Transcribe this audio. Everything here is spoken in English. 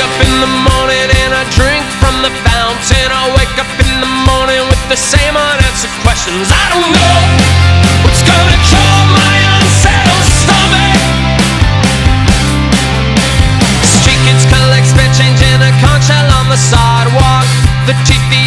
up in the morning and I drink from the fountain. I wake up in the morning with the same unanswered questions. I don't know what's gonna cure my unsettled stomach. Street kids collect spare change in a conch shell on the sidewalk. The teeth,